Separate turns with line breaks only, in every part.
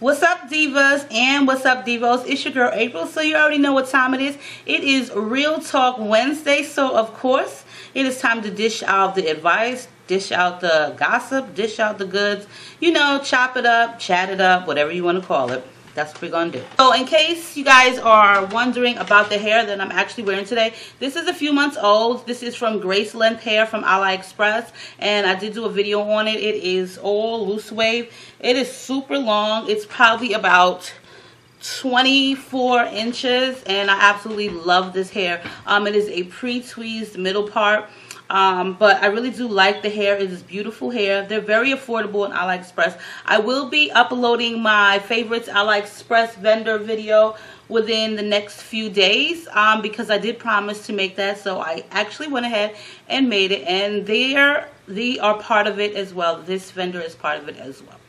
What's up, divas? And what's up, divos? It's your girl, April. So you already know what time it is. It is Real Talk Wednesday. So, of course, it is time to dish out the advice, dish out the gossip, dish out the goods. You know, chop it up, chat it up, whatever you want to call it. That's what we're to do. So in case you guys are wondering about the hair that I'm actually wearing today, this is a few months old. This is from Grace Length Hair from AliExpress. And I did do a video on it. It is all loose wave. It is super long. It's probably about 24 inches and I absolutely love this hair. Um, it is a pre-tweezed middle part. Um, but I really do like the hair. It is beautiful hair. They're very affordable in AliExpress. I will be uploading my favorites AliExpress vendor video within the next few days um, because I did promise to make that. So I actually went ahead and made it. And they are, they are part of it as well. This vendor is part of it as well.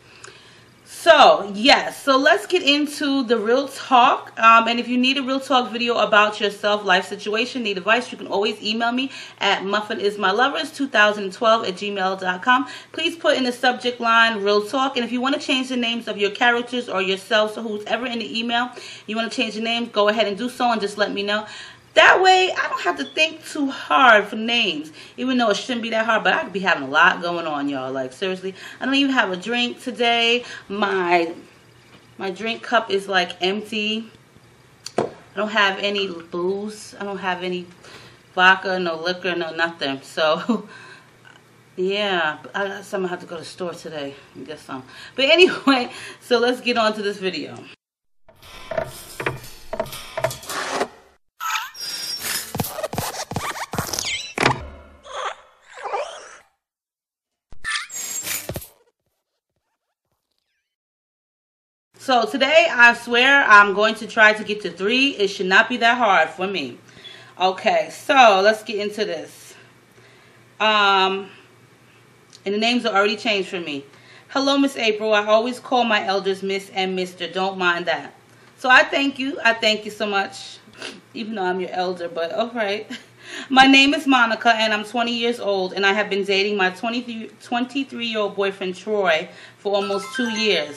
So, yes, so let's get into the real talk. Um, and if you need a real talk video about yourself, life situation, need advice, you can always email me at muffinismylovers2012 at gmail.com. Please put in the subject line real talk. And if you want to change the names of your characters or yourself, so who's ever in the email, you want to change the names, go ahead and do so and just let me know. That way, I don't have to think too hard for names, even though it shouldn't be that hard, but I could be having a lot going on, y'all. Like, seriously, I don't even have a drink today. My, my drink cup is, like, empty. I don't have any booze. I don't have any vodka, no liquor, no nothing. So, yeah, I I'm going to have to go to the store today and get some. But anyway, so let's get on to this video. So today, I swear I'm going to try to get to three. It should not be that hard for me. Okay, so let's get into this. Um, and the names are already changed for me. Hello, Miss April. I always call my elders Miss and Mr. Don't mind that. So I thank you. I thank you so much. Even though I'm your elder, but all right. My name is Monica and I'm 20 years old and I have been dating my 23 year old boyfriend Troy for almost two years.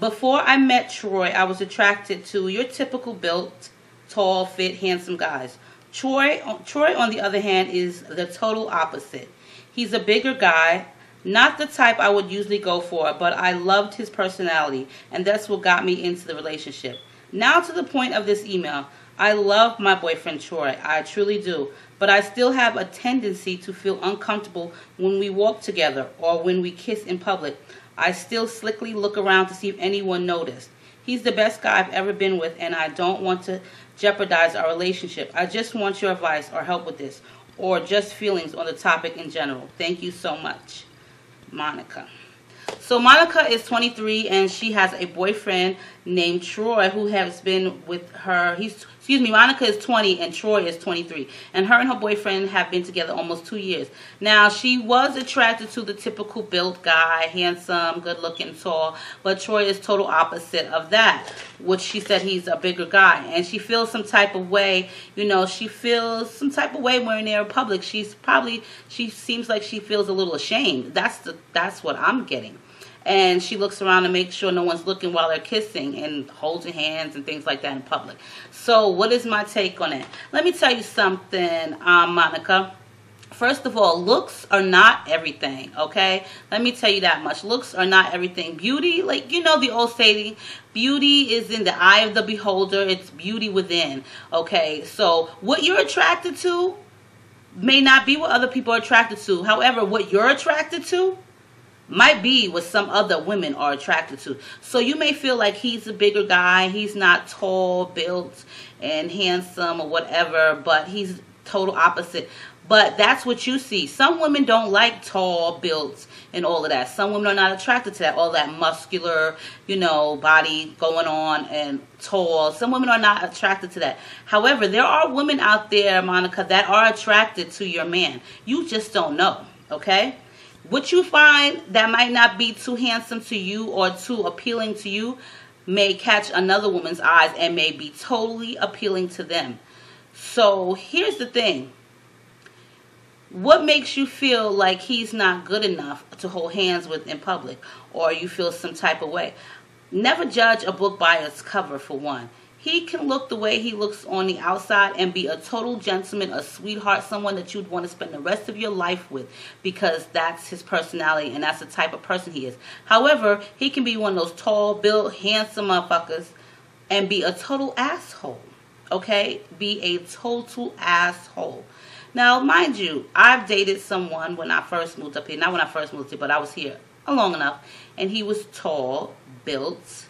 Before I met Troy, I was attracted to your typical built, tall, fit, handsome guys. Troy, Troy, on the other hand, is the total opposite. He's a bigger guy, not the type I would usually go for, but I loved his personality, and that's what got me into the relationship. Now to the point of this email. I love my boyfriend Troy, I truly do, but I still have a tendency to feel uncomfortable when we walk together or when we kiss in public. I still slickly look around to see if anyone noticed. He's the best guy I've ever been with, and I don't want to jeopardize our relationship. I just want your advice or help with this, or just feelings on the topic in general. Thank you so much, Monica. So Monica is 23 and she has a boyfriend named Troy who has been with her. He's excuse me, Monica is 20 and Troy is 23. And her and her boyfriend have been together almost two years. Now, she was attracted to the typical built guy, handsome, good looking, tall. But Troy is total opposite of that, which she said he's a bigger guy. And she feels some type of way, you know, she feels some type of way when they're in public. She's probably, she seems like she feels a little ashamed. That's the, that's what I'm getting and she looks around to make sure no one's looking while they're kissing and holding hands and things like that in public. So what is my take on it? Let me tell you something, um, Monica. First of all, looks are not everything, okay? Let me tell you that much. Looks are not everything. Beauty, like, you know the old saying, beauty is in the eye of the beholder. It's beauty within, okay? So what you're attracted to may not be what other people are attracted to. However, what you're attracted to might be what some other women are attracted to. So you may feel like he's a bigger guy, he's not tall, built, and handsome or whatever, but he's total opposite. But that's what you see. Some women don't like tall, built, and all of that. Some women are not attracted to that, all that muscular, you know, body going on and tall. Some women are not attracted to that. However, there are women out there, Monica, that are attracted to your man. You just don't know, okay? What you find that might not be too handsome to you or too appealing to you may catch another woman's eyes and may be totally appealing to them. So here's the thing. What makes you feel like he's not good enough to hold hands with in public or you feel some type of way? Never judge a book by its cover, for one. He can look the way he looks on the outside and be a total gentleman, a sweetheart, someone that you'd want to spend the rest of your life with because that's his personality and that's the type of person he is. However, he can be one of those tall, built, handsome motherfuckers and be a total asshole. Okay? Be a total asshole. Now, mind you, I've dated someone when I first moved up here. Not when I first moved here, but I was here long enough. And he was tall, built,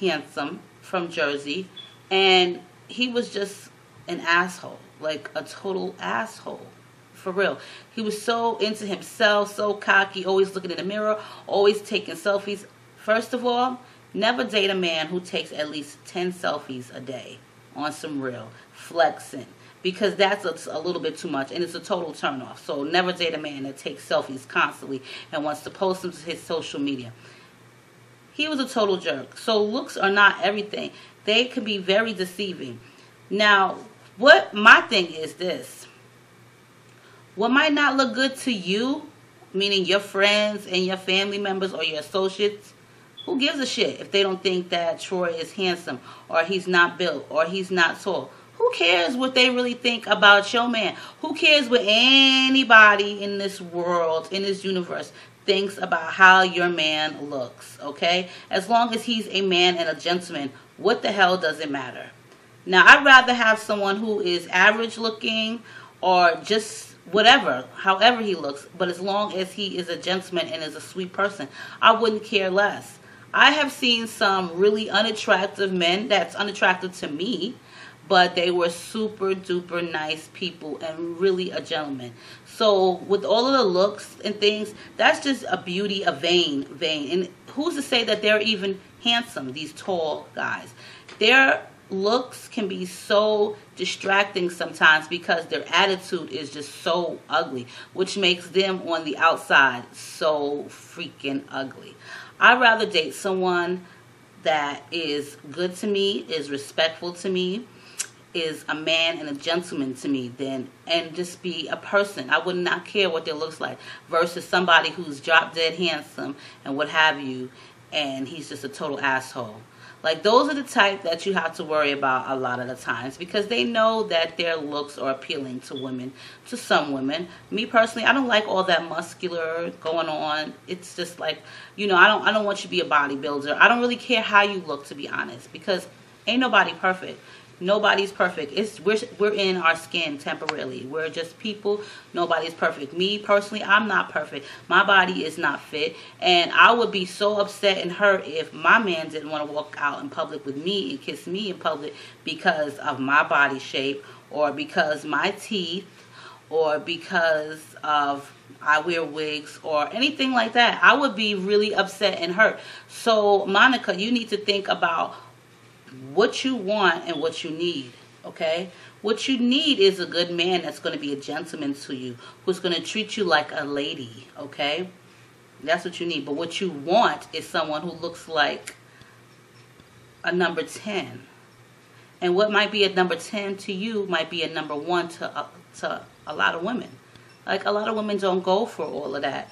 handsome, from Jersey. And he was just an asshole. Like a total asshole. For real. He was so into himself, so cocky, always looking in the mirror, always taking selfies. First of all, never date a man who takes at least 10 selfies a day on some real flexing because that's a, a, little bit too much and it's a total turnoff. So never date a man that takes selfies constantly and wants to post them to his social media. He was a total jerk. So looks are not everything. They can be very deceiving. Now, what my thing is this. What might not look good to you, meaning your friends and your family members or your associates, who gives a shit if they don't think that Troy is handsome or he's not built or he's not tall? Who cares what they really think about your man? Who cares what anybody in this world, in this universe, thinks about how your man looks, okay? As long as he's a man and a gentleman, what the hell does it matter? Now, I'd rather have someone who is average looking or just whatever, however he looks, but as long as he is a gentleman and is a sweet person, I wouldn't care less. I have seen some really unattractive men that's unattractive to me, but they were super duper nice people and really a gentleman. So with all of the looks and things, that's just a beauty, a vain, vain. And who's to say that they're even handsome, these tall guys? Their looks can be so distracting sometimes because their attitude is just so ugly, which makes them on the outside so freaking ugly. I'd rather date someone that is good to me, is respectful to me, is a man and a gentleman to me then and just be a person. I would not care what they looks like versus somebody who's drop dead handsome and what have you and he's just a total asshole. Like those are the type that you have to worry about a lot of the times because they know that their looks are appealing to women, to some women. Me personally, I don't like all that muscular going on. It's just like, you know, I don't I don't want you to be a bodybuilder. I don't really care how you look to be honest because ain't nobody perfect. Nobody's perfect. It's we're we're in our skin temporarily. We're just people. Nobody's perfect. Me personally, I'm not perfect. My body is not fit, and I would be so upset and hurt if my man didn't want to walk out in public with me and kiss me in public because of my body shape or because my teeth or because of I wear wigs or anything like that. I would be really upset and hurt. So, Monica, you need to think about what you want and what you need. Okay? What you need is a good man that's going to be a gentleman to you, who's going to treat you like a lady. Okay? That's what you need. But what you want is someone who looks like a number 10. And what might be a number 10 to you might be a number 1 to, uh, to a lot of women. Like a lot of women don't go for all of that.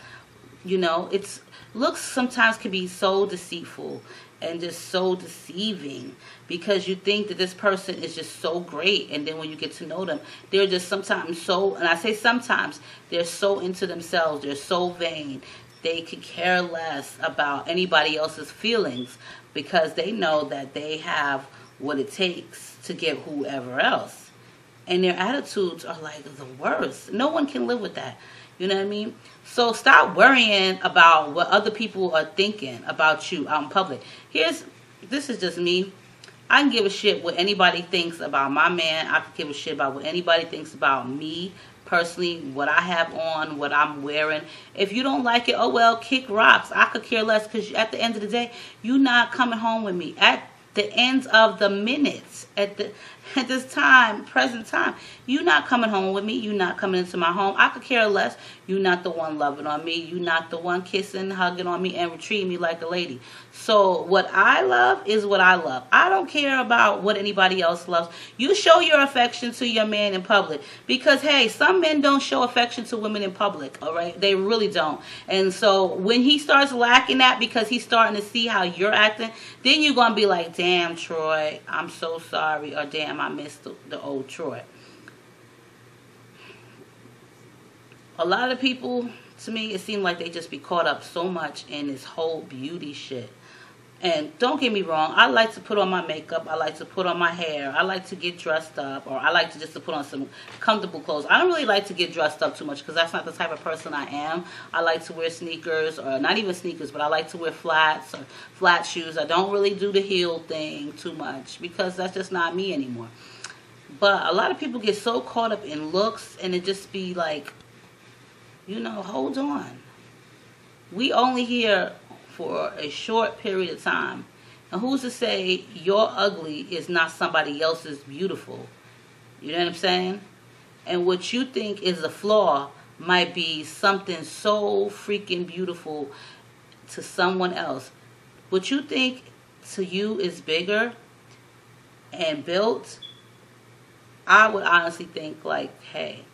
You know, it's looks sometimes can be so deceitful and just so deceiving because you think that this person is just so great. And then when you get to know them they're just sometimes so and i say sometimes they're so into themselves. They're so vain. They could care less about anybody else's feelings because they know that they have what it takes to get whoever else. And their attitudes are like the worst. No one can live with that you know what I mean? So stop worrying about what other people are thinking about you out in public. Here's this is just me. I can give a shit what anybody thinks about my man. I can give a shit about what anybody thinks about me personally, what I have on, what I'm wearing. If you don't like it, oh well, kick rocks. I could care less because at the end of the day, you're not coming home with me. At the ends of the minutes at the at this time, present time. You not coming home with me. You not coming into my home. I could care less. You not the one loving on me. You not the one kissing, hugging on me, and treating me like a lady. So what I love is what I love. I don't care about what anybody else loves. You show your affection to your man in public because hey, some men don't show affection to women in public. All right, they really don't. And so when he starts lacking that because he's starting to see how you're acting, then you're gonna be like, damn, Troy, I'm so sorry, or damn, I missed the, the old Troy. A lot of people, to me, it seemed like they just be caught up so much in this whole beauty shit and don't get me wrong, I like to put on my makeup. I like to put on my hair. I like to get dressed up, or I like to just to put on some comfortable clothes. I don't really like to get dressed up too much because that's not the type of person I am. I like to wear sneakers, or not even sneakers, but I like to wear flats or flat shoes. I don't really do the heel thing too much because that's just not me anymore. But a lot of people get so caught up in looks, and it just be like, you know, hold on. We only here for a short period of time. And who's to say your ugly is not somebody else's beautiful? You know what I'm saying? And what you think is a flaw might be something so freaking beautiful to someone else. What you think to you is bigger and built, I would honestly think like, hey,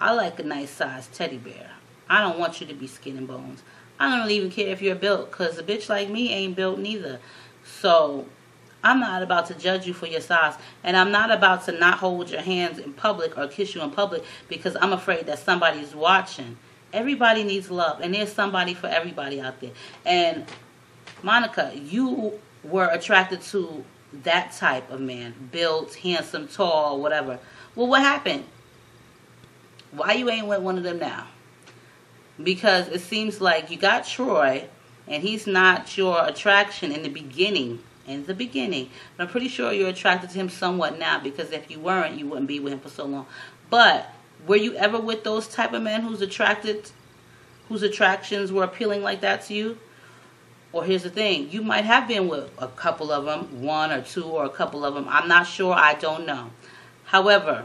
I like a nice sized teddy bear. I don't want you to be skin and bones. I don't even care if you're built because a bitch like me ain't built neither. So I'm not about to judge you for your size. And I'm not about to not hold your hands in public or kiss you in public because I'm afraid that somebody's watching. Everybody needs love. And there's somebody for everybody out there. And Monica, you were attracted to that type of man. Built, handsome, tall, whatever. Well, what happened? Why you ain't with one of them now? Because it seems like you got Troy and he's not your attraction in the beginning. In the beginning, but I'm pretty sure you're attracted to him somewhat now because if you weren't, you wouldn't be with him for so long. But were you ever with those type of men who's attracted, whose attractions were appealing like that to you? Or here's the thing, you might have been with a couple of them, one or two or a couple of them. I'm not sure. I don't know. However,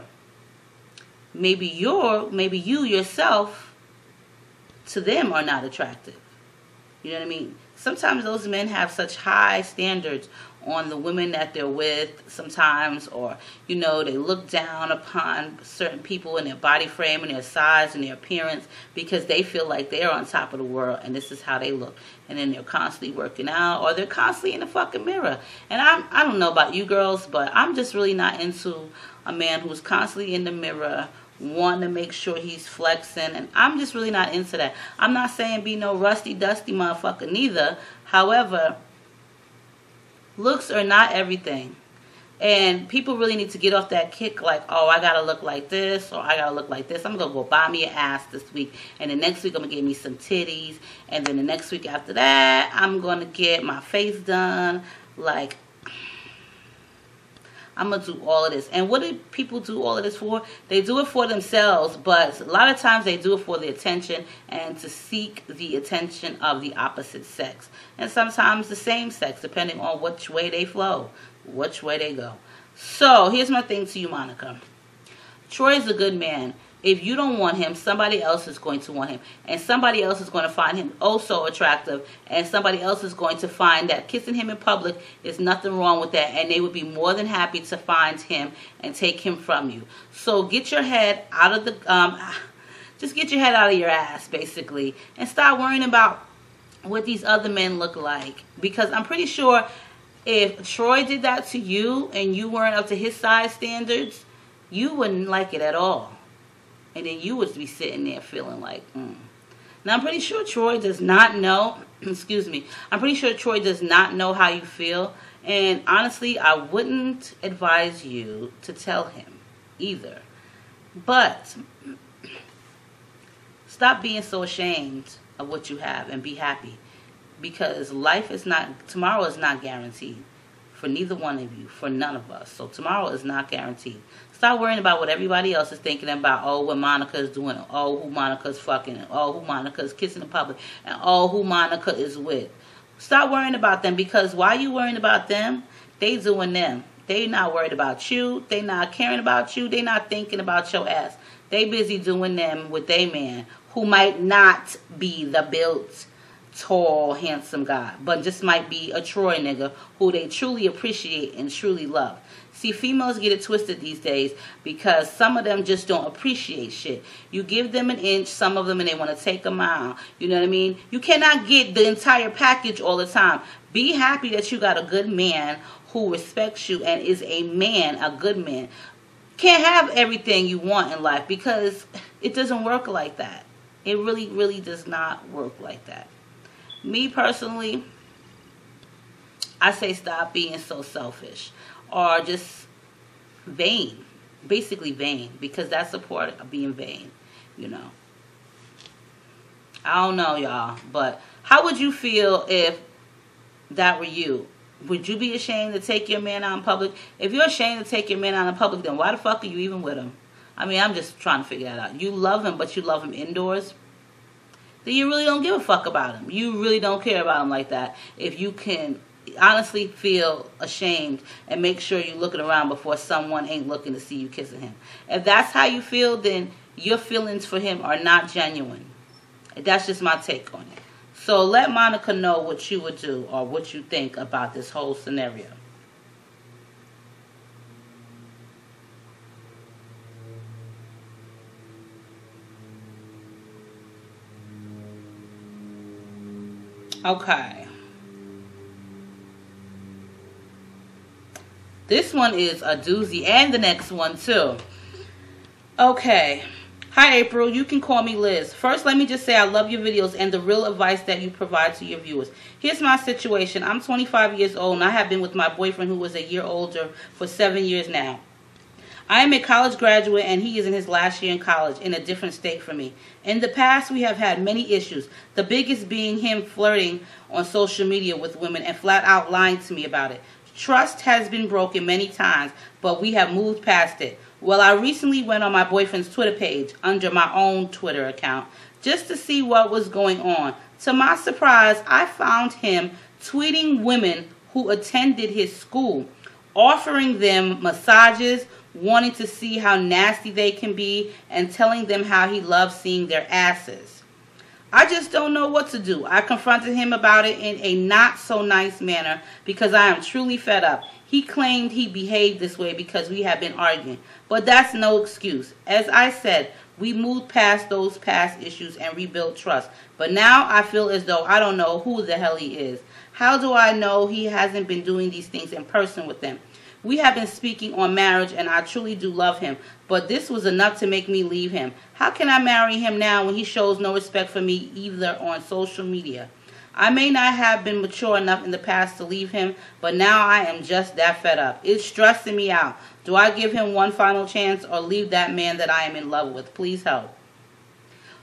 maybe you're, maybe you yourself to them are not attractive. You know what I mean? Sometimes those men have such high standards on the women that they're with sometimes or you know they look down upon certain people in their body frame and their size and their appearance because they feel like they're on top of the world and this is how they look and then they're constantly working out or they're constantly in the fucking mirror and I'm I don't know about you girls but I'm just really not into a man who's constantly in the mirror wanting to make sure he's flexing. And I'm just really not into that. I'm not saying be no rusty, dusty motherfucker neither. However, looks are not everything. And people really need to get off that kick like, oh, I gotta look like this or I gotta look like this. I'm gonna go buy me an ass this week. And the next week I'm gonna get me some titties. And then the next week after that, I'm gonna get my face done. Like, I'm gonna do all of this. And what do people do all of this for? They do it for themselves, but a lot of times they do it for the attention and to seek the attention of the opposite sex. And sometimes the same sex, depending on which way they flow, which way they go. So here's my thing to you, Monica. Troy is a good man if you don't want him, somebody else is going to want him. And somebody else is going to find him oh so attractive. And somebody else is going to find that kissing him in public is nothing wrong with that. And they would be more than happy to find him and take him from you. So get your head out of the, um, just get your head out of your ass, basically. And start worrying about what these other men look like. Because I'm pretty sure if Troy did that to you and you weren't up to his size standards, you wouldn't like it at all and then you would be sitting there feeling like, mm. Now I'm pretty sure Troy does not know. excuse me. I'm pretty sure Troy does not know how you feel, and honestly, I wouldn't advise you to tell him either. But stop being so ashamed of what you have and be happy, because life is not tomorrow is not guaranteed for neither one of you, for none of us. So tomorrow is not guaranteed. Stop worrying about what everybody else is thinking about. Oh, what Monica is doing. Oh, who Monica's fucking. Oh, who Monica's kissing in public. And oh, who Monica is with. Stop worrying about them because why you worrying about them? They doing them. They not worried about you. They not caring about you. They not thinking about your ass. They busy doing them with they man who might not be the built, tall, handsome guy, but just might be a Troy nigga who they truly appreciate and truly love. See, females get it twisted these days because some of them just don't appreciate shit. You give them an inch, some of them, and they want to take a mile. You know what I mean? You cannot get the entire package all the time. Be happy that you got a good man who respects you and is a man, a good man. Can't have everything you want in life because it doesn't work like that. It really, really does not work like that. Me personally, I say stop being so selfish or just vain. Basically vain because that's a part of being vain, you know. I don't know, y'all, but how would you feel if that were you? Would you be ashamed to take your man out in public? If you're ashamed to take your man out in public, then why the fuck are you even with him? I mean, I'm just trying to figure that out. You love him, but you love him indoors. Then you really don't give a fuck about him. You really don't care about him like that. If you can honestly feel ashamed and make sure you're looking around before someone ain't looking to see you kissing him. If that's how you feel, then your feelings for him are not genuine. That's just my take on it. So let Monica know what you would do or what you think about this whole scenario. Okay. This one is a doozy and the next one too. Okay. Hi April, you can call me Liz. First, let me just say I love your videos and the real advice that you provide to your viewers. Here's my situation. I'm 25 years old and I have been with my boyfriend who was a year older for seven years now. I am a college graduate and he is in his last year in college in a different state from me. In the past, we have had many issues, the biggest being him flirting on social media with women and flat out lying to me about it. Trust has been broken many times, but we have moved past it. Well, I recently went on my boyfriend's Twitter page under my own Twitter account just to see what was going on. To my surprise, I found him tweeting women who attended his school, offering them massages, wanting to see how nasty they can be, and telling them how he loves seeing their asses. I just don't know what to do. I confronted him about it in a not so nice manner because I am truly fed up. He claimed he behaved this way because we have been arguing, but that's no excuse. As I said, we moved past those past issues and rebuilt trust. But now I feel as though I don't know who the hell he is. How do I know he hasn't been doing these things in person with them? We have been speaking on marriage and I truly do love him, but this was enough to make me leave him. How can I marry him now when he shows no respect for me either on social media? I may not have been mature enough in the past to leave him, but now I am just that fed up. It's stressing me out. Do I give him one final chance or leave that man that I am in love with? Please help.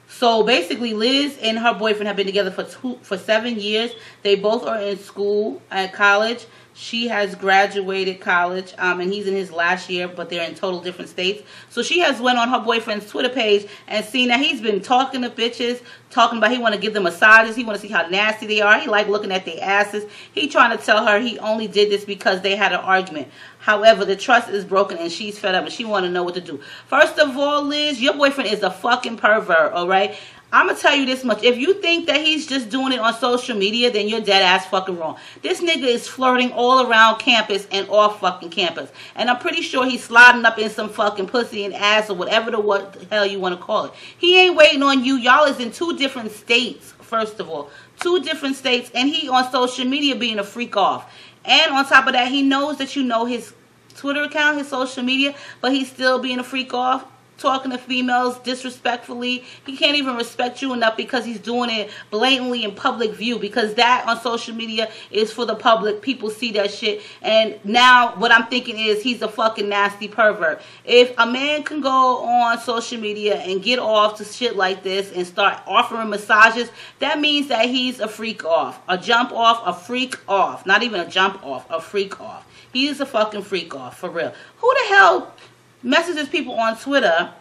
So basically, Liz and her boyfriend have been together for two, for seven years. They both are in school at college. She has graduated college, um, and he's in his last year, but they're in total different states. So she has went on her boyfriend's Twitter page and seen that he's been talking to bitches, talking about he want to give them massages, he want to see how nasty they are, he like looking at their asses. He trying to tell her he only did this because they had an argument. However, the trust is broken and she's fed up and she want to know what to do. First of all, Liz, your boyfriend is a fucking pervert, all right? I'm gonna tell you this much. If you think that he's just doing it on social media, then you're dead ass fucking wrong. This nigga is flirting all around campus and off fucking campus. And I'm pretty sure he's sliding up in some fucking pussy and ass or whatever the what the hell you want to call it. He ain't waiting on you. Y'all is in two different states, first of all. Two different states, and he on social media being a freak off. And on top of that, he knows that you know his Twitter account, his social media, but he's still being a freak off talking to females disrespectfully. He can't even respect you enough because he's doing it blatantly in public view because that on social media is for the public. People see that shit. And now what I'm thinking is he's a fucking nasty pervert. If a man can go on social media and get off to shit like this and start offering massages, that means that he's a freak off. A jump off, a freak off. Not even a jump off, a freak off. He's a fucking freak off, for real. Who the hell messages people on Twitter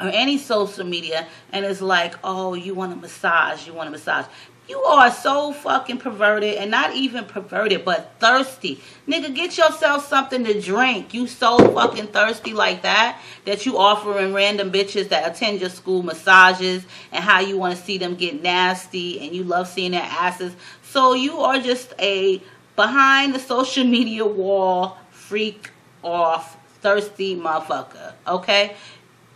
or any social media and it's like, oh, you want a massage, you want a massage. You are so fucking perverted and not even perverted, but thirsty. Nigga, get yourself something to drink. You so fucking thirsty like that that you offering random bitches that attend your school massages and how you want to see them get nasty and you love seeing their asses. So you are just a behind the social media wall freak off thirsty motherfucker. Okay?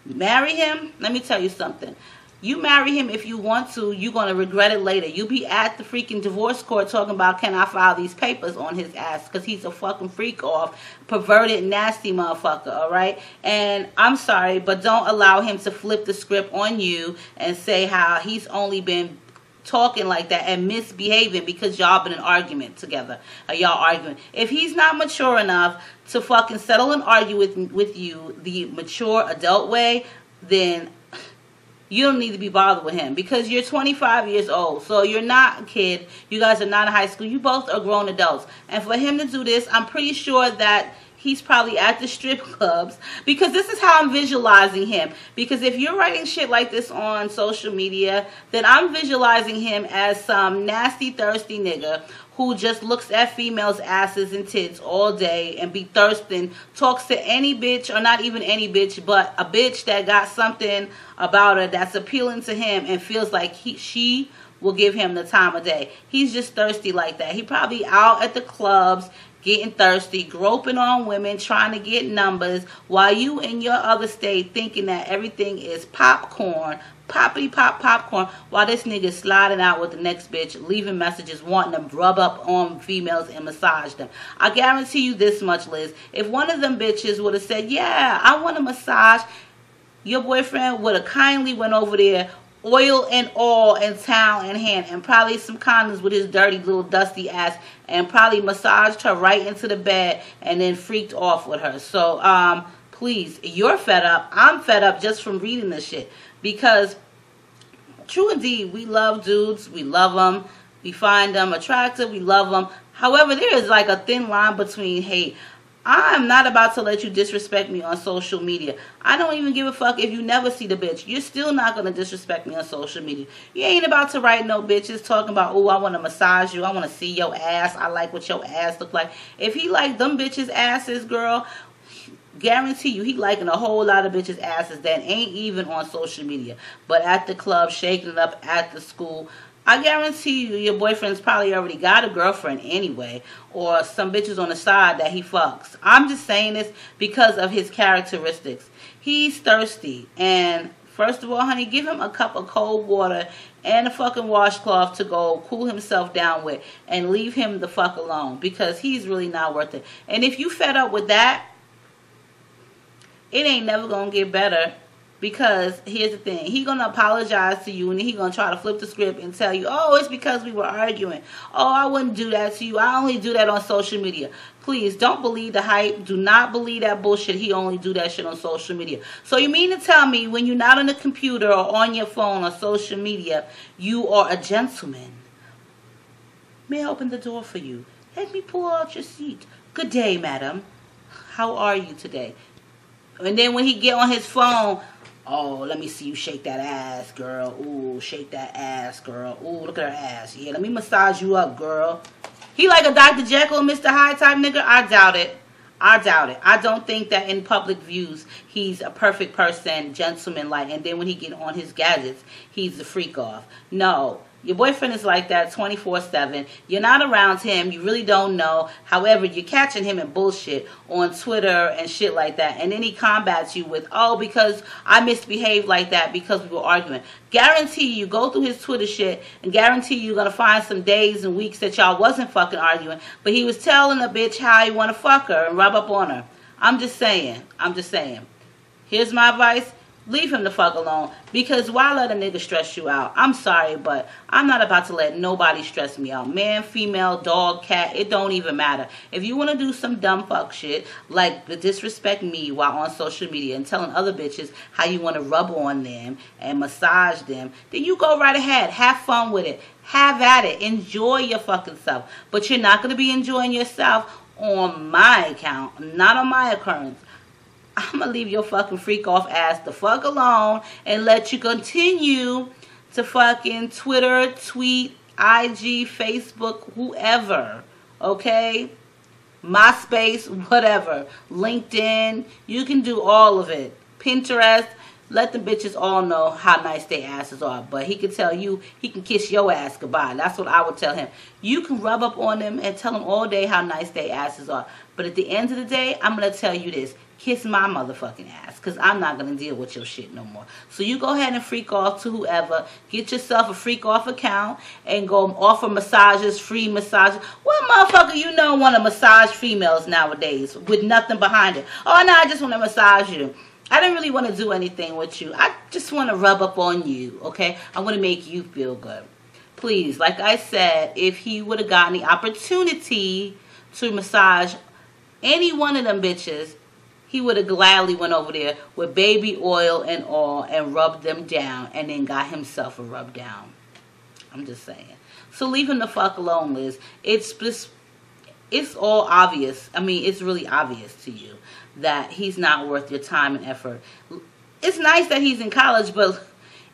Marry him. Let me tell you something. You marry him if you want to, you're going to regret it later. You'll be at the freaking divorce court talking about, can I file these papers on his ass? Because he's a fucking freak off, perverted, nasty motherfucker, all right? And I'm sorry, but don't allow him to flip the script on you and say how he's only been talking like that and misbehaving because y'all been in argument together. Or y'all arguing. If he's not mature enough to fucking settle and argue with with you the mature adult way, then you don't need to be bothered with him because you're 25 years old. So you're not a kid. You guys are not in high school. You both are grown adults. And for him to do this, I'm pretty sure that he's probably at the strip clubs because this is how I'm visualizing him. Because if you're writing shit like this on social media, then I'm visualizing him as some nasty, thirsty nigga who just looks at females' asses and tits all day and be thirsting, talks to any bitch, or not even any bitch, but a bitch that got something about her that's appealing to him and feels like he, she will give him the time of day. He's just thirsty like that. He probably out at the clubs getting thirsty, groping on women, trying to get numbers, while you in your other state thinking that everything is popcorn, poppy pop popcorn, while this nigga sliding out with the next bitch, leaving messages wanting to rub up on females and massage them. I guarantee you this much, Liz. If one of them bitches would have said, yeah, I want a massage, your boyfriend would have kindly went over there oil and all and towel in hand and probably some condoms with his dirty little dusty ass and probably massaged her right into the bed and then freaked off with her. So um please, you're fed up. I'm fed up just from reading this shit because true indeed, we love dudes, we love them, we find them attractive, we love them. However, there is like a thin line between hate. I'm not about to let you disrespect me on social media. I don't even give a fuck if you never see the bitch. You're still not going to disrespect me on social media. You ain't about to write no bitches talking about, oh, I want to massage you. I want to see your ass. I like what your ass look like. If he like them bitches' asses, girl, guarantee you he liking a whole lot of bitches' asses that ain't even on social media. But at the club, shaking it up at the school, I guarantee you your boyfriend's probably already got a girlfriend anyway, or some bitches on the side that he fucks. I'm just saying this because of his characteristics. He's thirsty, and first of all, honey, give him a cup of cold water and a fucking washcloth to go cool himself down with, and leave him the fuck alone because he's really not worth it. And if you fed up with that, it ain't never gonna get better because here's the thing. He gonna apologize to you and he gonna try to flip the script and tell you oh it's because we were arguing. Oh i wouldn't do that to you. I only do that on social media. Please don't believe the hype. Do not believe that bullshit. He only do that shit on social media. So you mean to tell me when you're not on the computer or on your phone or social media you are a gentleman? May i open the door for you? Let me pull out your seat. Good day madam. How are you today? And then when he get on his phone Oh, let me see you shake that ass, girl. Ooh, shake that ass, girl. Ooh, look at her ass. Yeah, let me massage you up, girl. He like a Dr. Jekyll, Mr. Hyde type nigga? I doubt it. I doubt it. I don't think that in public views he's a perfect person, gentleman like, and then when he get on his gadgets, he's the freak off. No, your boyfriend is like that 24 7. You're not around him. You really don't know. However, you're catching him in bullshit on Twitter and shit like that. And then he combats you with, oh, because I misbehaved like that because we were arguing. Guarantee you go through his Twitter shit and guarantee you're going to find some days and weeks that y'all wasn't fucking arguing. But he was telling a bitch how he want to fuck her and rub up on her. I'm just saying. I'm just saying. Here's my advice leave him the fuck alone. Because why let a nigga stress you out? I'm sorry, but I'm not about to let nobody stress me out. Man, female, dog, cat, it don't even matter. If you want to do some dumb fuck shit, like disrespect me while on social media and telling other bitches how you want to rub on them and massage them, then you go right ahead. Have fun with it. Have at it. Enjoy your fucking self. But you're not going to be enjoying yourself on my account, not on my occurrence. I'm gonna leave your fucking freak off ass the fuck alone and let you continue to fucking Twitter, tweet, IG, Facebook, whoever. Okay? MySpace, whatever. LinkedIn. You can do all of it. Pinterest. Let the bitches all know how nice their asses are. But he can tell you, he can kiss your ass goodbye. That's what I would tell him. You can rub up on them and tell them all day how nice their asses are. But at the end of the day, I'm going to tell you this kiss my motherfucking ass because I'm not going to deal with your shit no more. So you go ahead and freak off to whoever. Get yourself a freak off account and go offer massages, free massages. What motherfucker you know want to massage females nowadays with nothing behind it? Oh, no, I just want to massage you. I didn't really want to do anything with you. I just want to rub up on you, okay? I want to make you feel good. Please, like I said, if he would have gotten the opportunity to massage any one of them bitches, he would have gladly went over there with baby oil and all and rubbed them down and then got himself a rub down. I'm just saying. So leave him the fuck alone, Liz. It's just, it's all obvious. I mean, it's really obvious to you that he's not worth your time and effort. It's nice that he's in college, but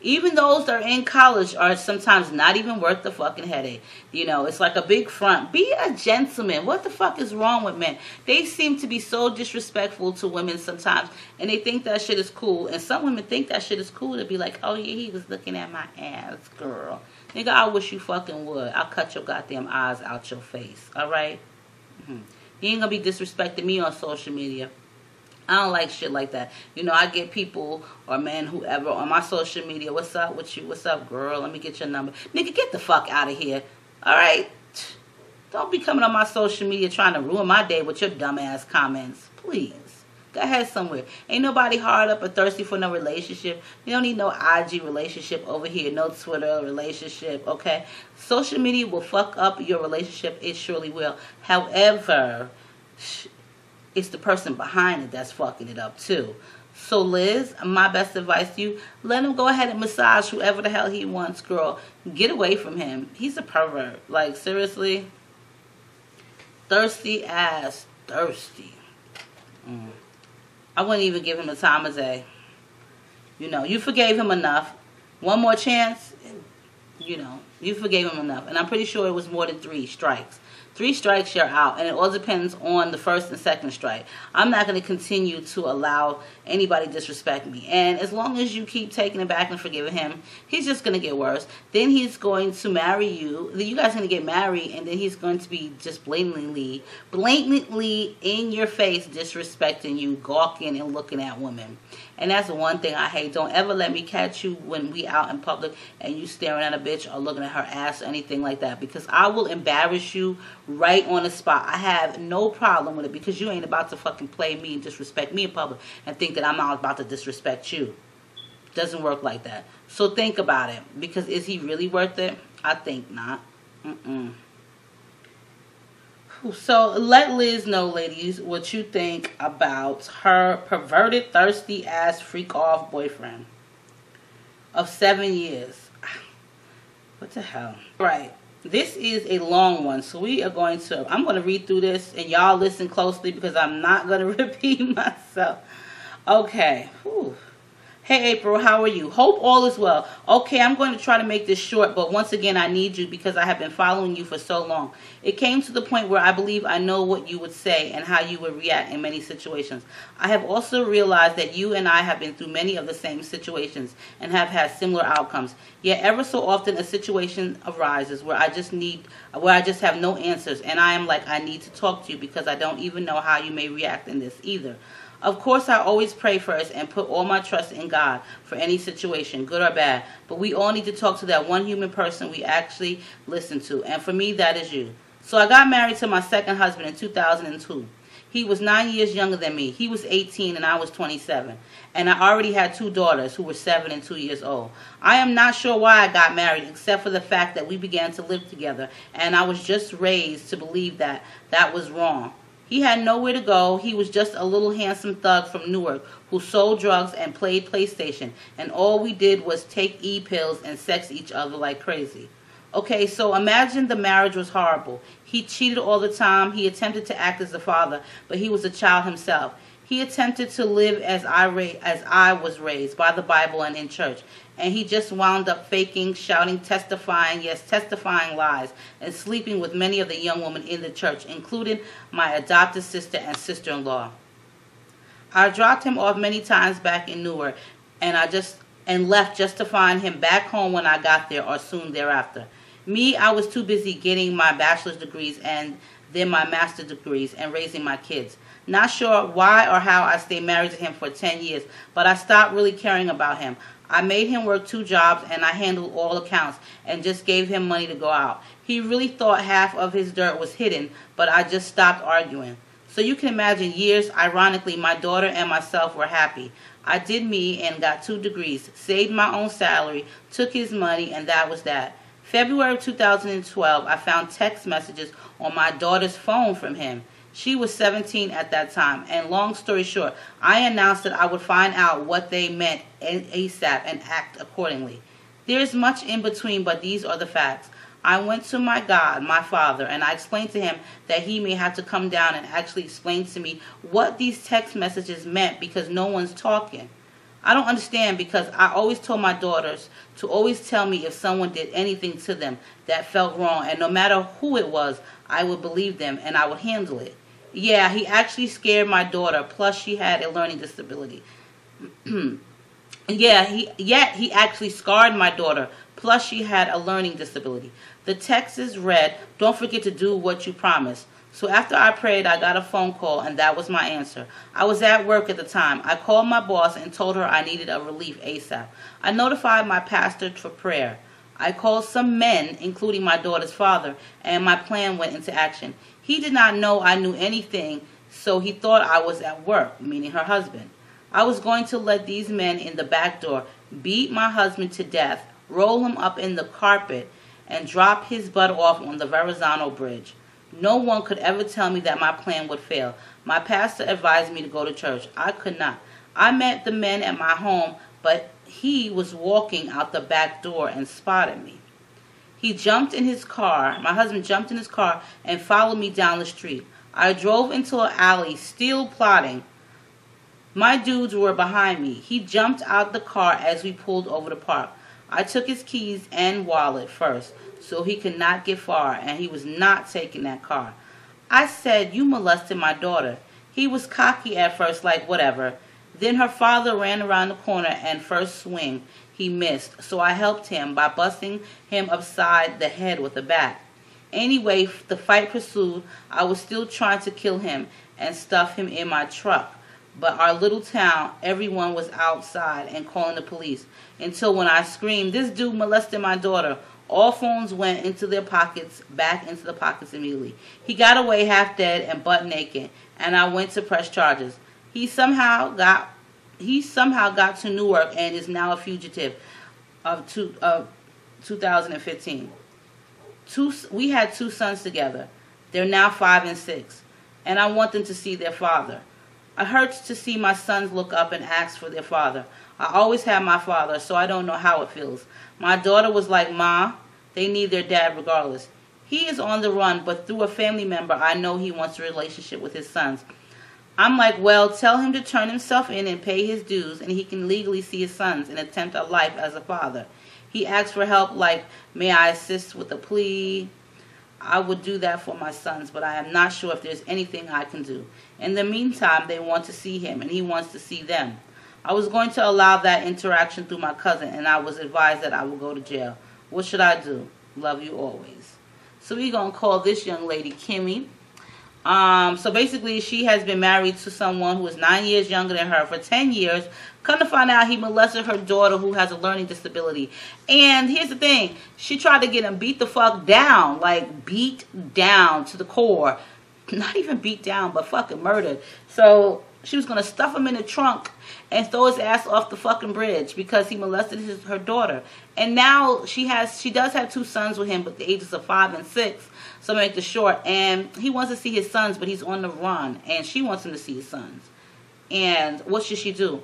even those that are in college are sometimes not even worth the fucking headache. You know, it's like a big front. Be a gentleman. What the fuck is wrong with men? They seem to be so disrespectful to women sometimes, and they think that shit is cool. And some women think that shit is cool to be like, oh yeah, he was looking at my ass, girl. Nigga, I wish you fucking would. I'll cut your goddamn eyes out your face. All right? mm-hmm. You ain't gonna be disrespecting me on social media. I don't like shit like that. You know, I get people or men, whoever, on my social media. What's up with you? What's up, girl? Let me get your number. Nigga, get the fuck out of here. All right? Don't be coming on my social media trying to ruin my day with your dumbass comments. Please. Go ahead somewhere. Ain't nobody hard up or thirsty for no relationship. You don't need no IG relationship over here. No Twitter relationship, okay? Social media will fuck up your relationship. It surely will. However, it's the person behind it that's fucking it up too. So Liz, my best advice to you, let him go ahead and massage whoever the hell he wants, girl. Get away from him. He's a pervert. Like seriously. Thirsty ass. Thirsty. Mm. I wouldn't even give him the time of day. You know, you forgave him enough. One more chance, you know, you forgave him enough. And I'm pretty sure it was more than three strikes. Three strikes, you're out. And it all depends on the first and second strike. I'm not going to continue to allow anybody disrespect me. And as long as you keep taking it back and forgiving him, he's just going to get worse. Then he's going to marry you. Then you guys are going to get married. And then he's going to be just blatantly, blatantly in your face disrespecting you, gawking and looking at women. And that's the one thing I hate. Don't ever let me catch you when we out in public and you staring at a bitch or looking at her ass or anything like that. Because I will embarrass you right on the spot. I have no problem with it because you ain't about to fucking play me and disrespect me in public and think that I'm not about to disrespect you. Doesn't work like that. So think about it. Because is he really worth it? I think not. Mm-mm. So let Liz know, ladies, what you think about her perverted, thirsty ass freak off boyfriend of seven years. What the hell? Right. This is a long one, so we are going to, I'm going to read through this, and y'all listen closely because I'm not going to repeat myself. Okay. Whew. Hey April, how are you? Hope all is well. Okay, I'm going to try to make this short, but once again, I need you because I have been following you for so long. It came to the point where I believe I know what you would say and how you would react in many situations. I have also realized that you and I have been through many of the same situations and have had similar outcomes. Yet ever so often a situation arises where I just need where I just have no answers and I am like I need to talk to you because I don't even know how you may react in this either. Of course, I always pray first and put all my trust in God for any situation, good or bad. But we all need to talk to that one human person we actually listen to. And for me, that is you. So I got married to my second husband in 2002. He was nine years younger than me. He was 18 and I was 27. And I already had two daughters who were seven and two years old. I am not sure why I got married, except for the fact that we began to live together. And I was just raised to believe that that was wrong. He had nowhere to go. He was just a little handsome thug from Newark who sold drugs and played PlayStation. And all we did was take e-pills and sex each other like crazy. Okay, so imagine the marriage was horrible. He cheated all the time. He attempted to act as a father, but he was a child himself. He attempted to live as I, as I was raised by the Bible and in church. And he just wound up faking, shouting, testifying, yes, testifying lies, and sleeping with many of the young women in the church, including my adopted sister and sister in law. I dropped him off many times back in Newark, and I just and left just to find him back home when I got there or soon thereafter. Me, I was too busy getting my bachelor's degrees and then my master's degrees and raising my kids. Not sure why or how I stayed married to him for 10 years, but I stopped really caring about him. I made him work two jobs and I handled all accounts and just gave him money to go out. He really thought half of his dirt was hidden, but I just stopped arguing. So you can imagine years, ironically, my daughter and myself were happy. I did me and got two degrees, saved my own salary, took his money, and that was that. February of 2012, I found text messages on my daughter's phone from him. She was 17 at that time, and long story short, I announced that I would find out what they meant ASAP and act accordingly. There is much in between, but these are the facts. I went to my God, my Father, and I explained to him that he may have to come down and actually explain to me what these text messages meant because no one's talking. I don't understand because I always told my daughters to always tell me if someone did anything to them that felt wrong, and no matter who it was, I would believe them and I would handle it. Yeah, he actually scared my daughter, plus she had a learning disability. yeah, he yet he actually scarred my daughter, plus she had a learning disability. The text is read, don't forget to do what you promised. So after I prayed, I got a phone call, and that was my answer. I was at work at the time. I called my boss and told her I needed a relief ASAP. I notified my pastor for prayer. I called some men, including my daughter's father, and my plan went into action. He did not know I knew anything, so he thought I was at work, meaning her husband. I was going to let these men in the back door beat my husband to death, roll him up in the carpet, and drop his butt off on the Verrazano Bridge. No one could ever tell me that my plan would fail. My pastor advised me to go to church. I could not. I met the men at my home, but he was walking out the back door and spotted me. He jumped in his car. My husband jumped in his car and followed me down the street. I drove into an alley, still plotting. My dudes were behind me. He jumped out the car as we pulled over the park. I took his keys and wallet first so he could not get far, and he was not taking that car. I said, You molested my daughter. He was cocky at first, like whatever. Then her father ran around the corner and first swing he missed, so I helped him by busting him upside the head with a bat. Anyway, the fight pursued. I was still trying to kill him and stuff him in my truck. But our little town, everyone was outside and calling the police. Until when I screamed, This dude molested my daughter. All phones went into their pockets, back into the pockets immediately. He got away half dead and butt naked, and I went to press charges. He somehow got he somehow got to Newark and is now a fugitive of two of 2015. Two we had two sons together. They're now 5 and 6, and I want them to see their father. It hurts to see my sons look up and ask for their father. I always had my father, so I don't know how it feels. My daughter was like, Ma, they need their dad regardless. He is on the run, but through a family member, I know he wants a relationship with his sons. I'm like, well, tell him to turn himself in and pay his dues, and he can legally see his sons and attempt a life as a father. He asks for help, like, may I assist with a plea? I would do that for my sons, but I am not sure if there's anything I can do. In the meantime, they want to see him, and he wants to see them. I was going to allow that interaction through my cousin, and I was advised that I would go to jail. What should I do? Love you always. So we're going to call this young lady Kimmy. Um, so basically, she has been married to someone who is nine years younger than her for 10 years. Come to find out, he molested her daughter who has a learning disability. And here's the thing she tried to get him beat the fuck down, like beat down to the core. Not even beat down, but fucking murdered. So she was gonna stuff him in the trunk and throw his ass off the fucking bridge because he molested his, her daughter. And now she has, she does have two sons with him, but the ages of five and six. So make the short, and he wants to see his sons, but he's on the run, and she wants him to see his sons. And what should she do?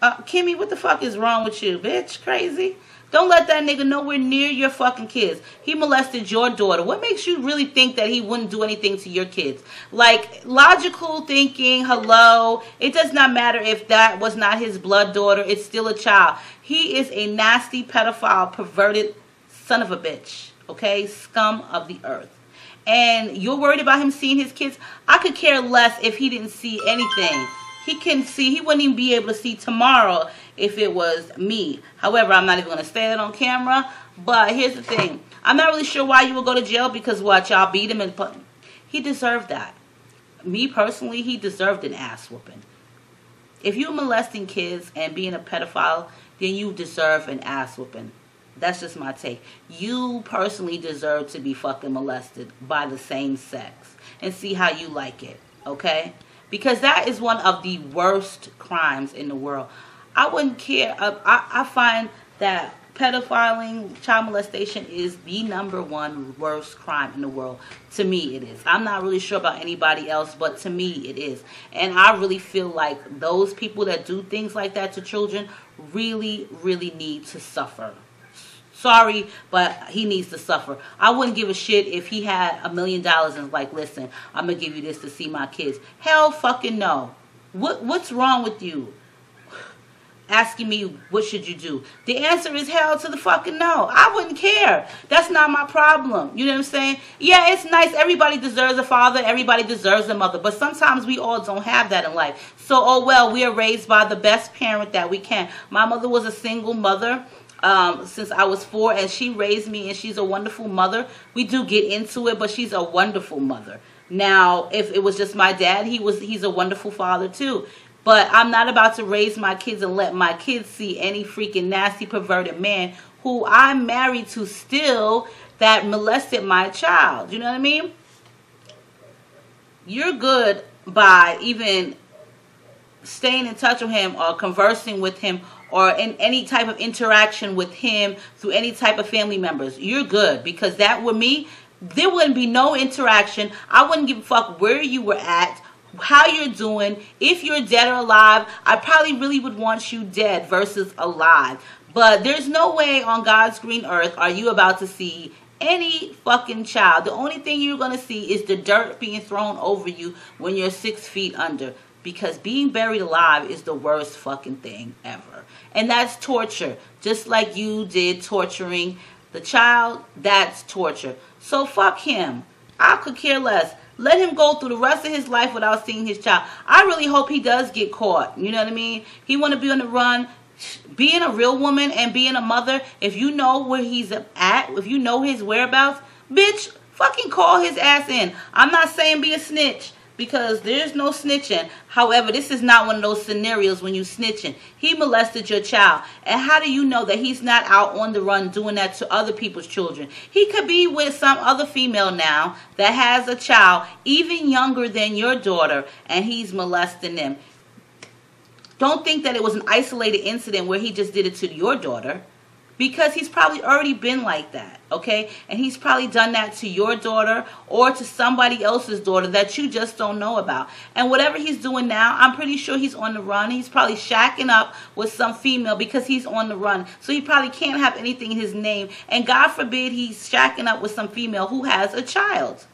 Uh, Kimmy, what the fuck is wrong with you, bitch? Crazy. Don't let that nigga nowhere near your fucking kids. He molested your daughter. What makes you really think that he wouldn't do anything to your kids? Like logical thinking, hello. It does not matter if that was not his blood daughter. It's still a child. He is a nasty pedophile, perverted son of a bitch. Okay? Scum of the earth and you're worried about him seeing his kids, I could care less if he didn't see anything. He can see, he wouldn't even be able to see tomorrow if it was me. However, I'm not even going to say that on camera. But here's the thing. I'm not really sure why you would go to jail because what, y'all beat him and put, he deserved that. Me personally, he deserved an ass whooping. If you're molesting kids and being a pedophile, then you deserve an ass whooping. That's just my take. You personally deserve to be fucking molested by the same sex and see how you like it, okay? Because that is one of the worst crimes in the world. I wouldn't care. I, I, find that pedophiling, child molestation is the number one worst crime in the world. To me, it is. I'm not really sure about anybody else, but to me, it is. And I really feel like those people that do things like that to children really, really need to suffer. Sorry, but he needs to suffer. I wouldn't give a shit if he had a million dollars and was like, listen, I'm gonna give you this to see my kids. Hell fucking no. What what's wrong with you? Asking me what should you do? The answer is hell to the fucking no. I wouldn't care. That's not my problem. You know what I'm saying? Yeah, it's nice. Everybody deserves a father. Everybody deserves a mother. But sometimes we all don't have that in life. So, oh well, we are raised by the best parent that we can. My mother was a single mother um, since I was four, and she raised me, and she's a wonderful mother. We do get into it, but she's a wonderful mother. Now, if it was just my dad, he was he's a wonderful father too. But I'm not about to raise my kids and let my kids see any freaking nasty perverted man who I'm married to still that molested my child. You know what I mean? You're good by even staying in touch with him or conversing with him or in any type of interaction with him through any type of family members, you're good because that with me, there wouldn't be no interaction. I wouldn't give a fuck where you were at, how you're doing, if you're dead or alive. I probably really would want you dead versus alive. But there's no way on God's green earth are you about to see any fucking child. The only thing you're going to see is the dirt being thrown over you when you're six feet under. Because being buried alive is the worst fucking thing ever. And that's torture. Just like you did torturing the child, that's torture. So fuck him. I could care less. Let him go through the rest of his life without seeing his child. I really hope he does get caught. You know what I mean? He want to be on the run. Being a real woman and being a mother, if you know where he's at, if you know his whereabouts, bitch, fucking call his ass in. I'm not saying be a snitch because there's no snitching. However, this is not one of those scenarios when you snitching. He molested your child. And how do you know that he's not out on the run doing that to other people's children? He could be with some other female now that has a child even younger than your daughter and he's molesting them. Don't think that it was an isolated incident where he just did it to your daughter because he's probably already been like that, okay? And he's probably done that to your daughter or to somebody else's daughter that you just don't know about. And whatever he's doing now, I'm pretty sure he's on the run. He's probably shacking up with some female because he's on the run. So he probably can't have anything in his name. And God forbid he's shacking up with some female who has a child.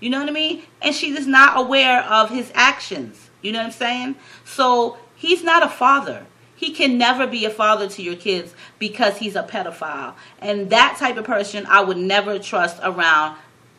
You know what I mean? And she is not aware of his actions. You know what I'm saying? So he's not a father. He can never be a father to your kids because he's a pedophile. And that type of person I would never trust around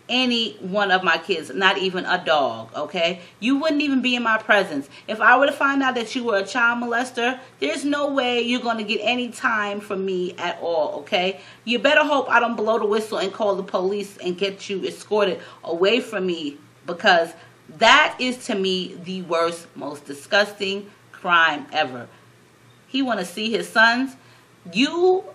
any one of my kids, not even a dog, okay? You wouldn't even be in my presence. If I were to find out that you were a child molester, there's no way you're going to get any time from me at all, okay? You better hope I don't blow the whistle and call the police and get you escorted away from me because that is to me the worst, most disgusting crime ever. He want to see his sons. You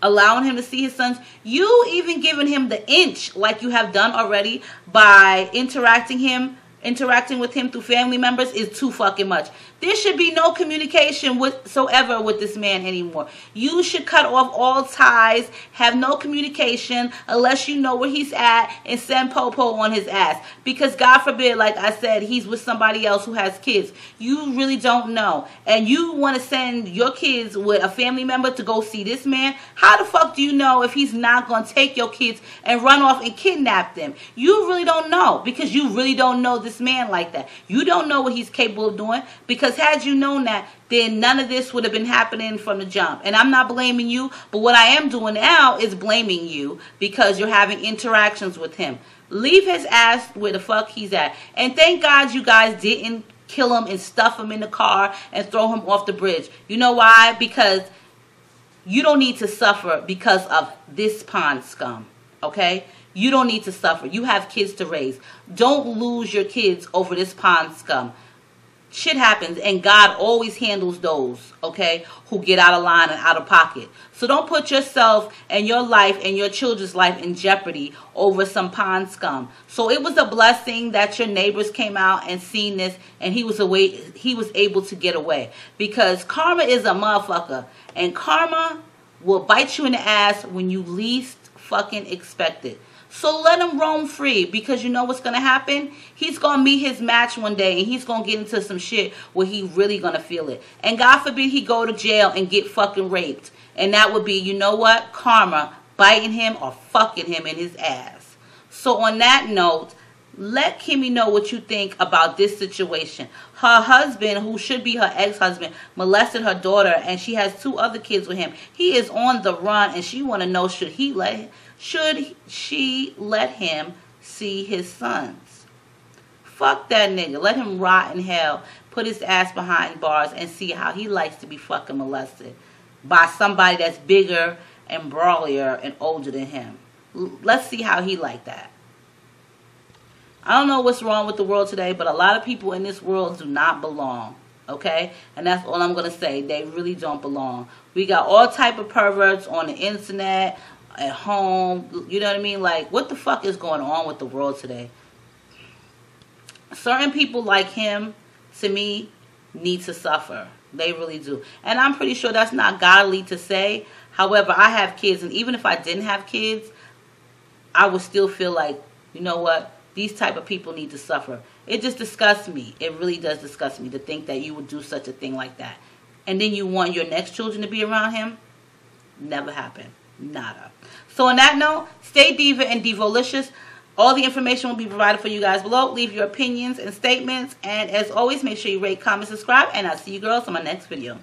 allowing him to see his sons. You even giving him the inch like you have done already by interacting him interacting with him through family members is too fucking much. There should be no communication whatsoever with this man anymore. You should cut off all ties, have no communication unless you know where he's at and send Popo on his ass. Because God forbid, like I said, he's with somebody else who has kids. You really don't know. And you want to send your kids with a family member to go see this man. How the fuck do you know if he's not going to take your kids and run off and kidnap them? You really don't know because you really don't know this man like that. You don't know what he's capable of doing because had you known that, then none of this would have been happening from the jump. And I'm not blaming you, but what I am doing now is blaming you because you're having interactions with him. Leave his ass where the fuck he's at. And thank God you guys didn't kill him and stuff him in the car and throw him off the bridge. You know why? Because you don't need to suffer because of this pond scum. Okay? You don't need to suffer. You have kids to raise. Don't lose your kids over this pond scum. Shit happens, and God always handles those, okay, who get out of line and out of pocket. So don't put yourself and your life and your children's life in jeopardy over some pond scum. So it was a blessing that your neighbors came out and seen this, and he was away. He was able to get away because karma is a motherfucker, and karma will bite you in the ass when you least fucking expect it. So let him roam free because you know what's going to happen? He's going to meet his match one day and he's going to get into some shit where he really going to feel it. And God forbid he go to jail and get fucking raped. And that would be, you know what? Karma biting him or fucking him in his ass. So on that note, let Kimmy know what you think about this situation. Her husband, who should be her ex-husband, molested her daughter and she has two other kids with him. He is on the run and she want to know should he let should she let him see his sons? Fuck that nigga. Let him rot in hell. Put his ass behind bars and see how he likes to be fucking molested by somebody that's bigger and brawlier and older than him. Let's see how he like that. I don't know what's wrong with the world today, but a lot of people in this world do not belong. Okay? And that's all I'm going to say. They really don't belong. We got all type of perverts on the internet, at home. You know what I mean? Like, what the fuck is going on with the world today? Certain people like him, to me, need to suffer. They really do. And I'm pretty sure that's not godly to say. However, I have kids, and even if I didn't have kids, I would still feel like, you know what? These type of people need to suffer. It just disgusts me. It really does disgust me to think that you would do such a thing like that. And then you want your next children to be around him? Never happen. Nada. So on that note, stay diva and divolicious. All the information will be provided for you guys below. Leave your opinions and statements. And as always, make sure you rate, comment, subscribe. And I'll see you girls on my next video.